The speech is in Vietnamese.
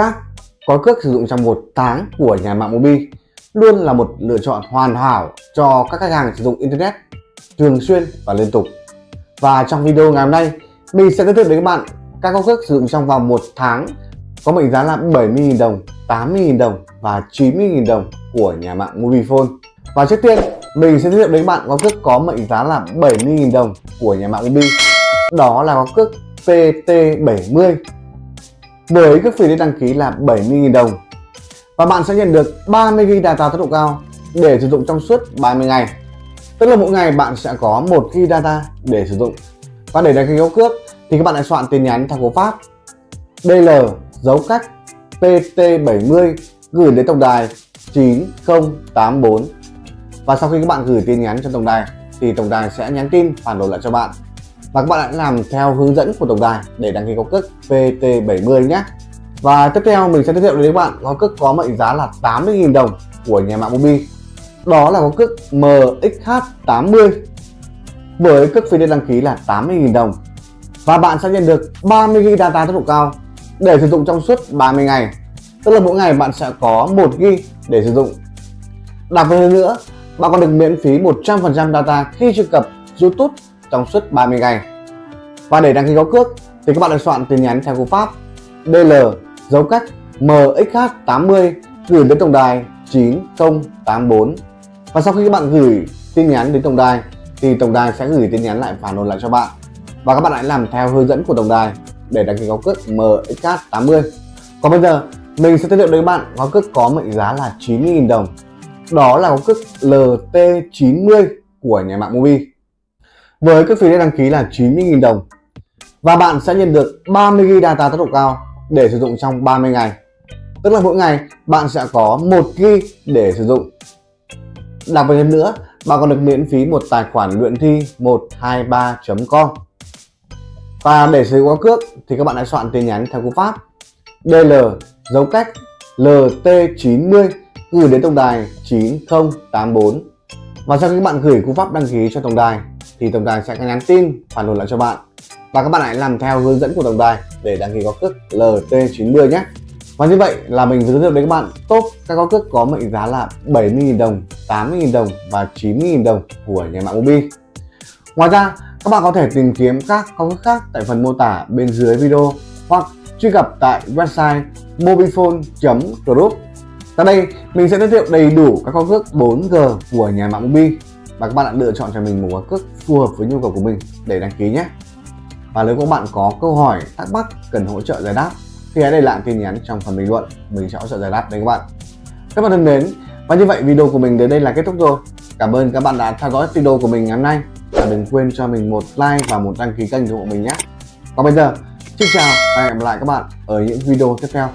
các gói cước sử dụng trong một tháng của nhà mạng Mobi luôn là một lựa chọn hoàn hảo cho các khách hàng sử dụng Internet thường xuyên và liên tục. Và trong video ngày hôm nay, mình sẽ giới thiệu đến các bạn các gói cước sử dụng trong vòng một tháng có mệnh giá là 70.000 đồng, 80.000 đồng và 90.000 đồng của nhà mạng Mobifone. Và trước tiên, mình sẽ giới thiệu đến các bạn gói cước có mệnh giá là 70.000 đồng của nhà mạng Mobi. Đó là gói cước PT70 với cước phí để đăng ký là 70.000 đồng. Và bạn sẽ nhận được 30GB data tốc độ cao để sử dụng trong suốt 30 ngày. Tức là mỗi ngày bạn sẽ có 1GB data để sử dụng. Và để đăng ký gói cước thì các bạn hãy soạn tin nhắn theo cú pháp DL dấu cách PT70 gửi đến tổng đài 9084 và sau khi các bạn gửi tin nhắn cho tổng đài thì tổng đài sẽ nhắn tin phản hồi lại cho bạn và các bạn hãy làm theo hướng dẫn của tổng đài để đăng ký gói cước PT70 nhé. Và tiếp theo mình sẽ giới thiệu đến các bạn gói cước có mệnh giá là 80.000 đồng của nhà mạng Mobi. Đó là gói cước MXH80 với cước phí đăng ký là 80.000 đồng. Và bạn sẽ nhận được 30GB data tốc độ cao để sử dụng trong suốt 30 ngày. Tức là mỗi ngày bạn sẽ có 1GB để sử dụng. Đặc biệt hơn nữa, bạn còn được miễn phí 100% data khi truy cập YouTube trong suốt 30 ngày. Và để đăng ký gói cước, thì các bạn được soạn tin nhắn theo cú pháp DL dấu cách MXH80 gửi đến tổng đài 9084 và sau khi các bạn gửi tin nhắn đến tổng đài, thì tổng đài sẽ gửi tin nhắn lại phản hồi lại cho bạn. Và các bạn hãy làm theo hướng dẫn của tổng đài để đăng ký gói cước MXH80 còn bây giờ, mình sẽ giới thiệu đến các bạn gói cước có mệnh giá là 90.000 đồng. Đó là gói cước LT90 của nhà mạng Mobi với cái phí đăng ký là 90.000 đồng. Và bạn sẽ nhận được 30GB data tốc độ cao để sử dụng trong 30 ngày. Tức là mỗi ngày bạn sẽ có 1 GB để sử dụng. Đặc biệt hơn nữa, bạn còn được miễn phí một tài khoản luyện thi 123.com và để sử dụng qua cước thì các bạn hãy soạn tin nhắn theo cú pháp DL dấu cách LT90 gửi đến tổng đài 9084 và sau khi các bạn gửi cú pháp đăng ký cho tổng đài thì tổng đài sẽ nhắn tin phản hồi lại cho bạn và các bạn hãy làm theo hướng dẫn của tổng đài để đăng ký gói cước LT90 nhé và như vậy là mình giới thiệu đến các bạn top các gói cước có mệnh giá là 70.000 đồng, 80.000 đồng và 90.000 đồng của nhà mạng Mobi. Ngoài ra, các bạn có thể tìm kiếm các gói cước khác tại phần mô tả bên dưới video hoặc truy cập tại website mobifone.group. Tại đây, mình sẽ giới thiệu đầy đủ các gói cước 4G của nhà mạng Mobi và các bạn đã lựa chọn cho mình một gói cước phù hợp với nhu cầu của mình để đăng ký nhé. Và nếu các bạn có câu hỏi, thắc mắc cần hỗ trợ giải đáp thì hãy để lại tin nhắn trong phần bình luận mình sẽ hỗ trợ giải đáp đấy các bạn. Các bạn thân mến và như vậy video của mình đến đây là kết thúc rồi. Cảm ơn các bạn đã theo dõi video của mình ngày hôm nay. Và đừng quên cho mình một like và một đăng ký kênh ủng hộ mình nhé. Còn bây giờ xin chào và hẹn gặp lại các bạn ở những video tiếp theo.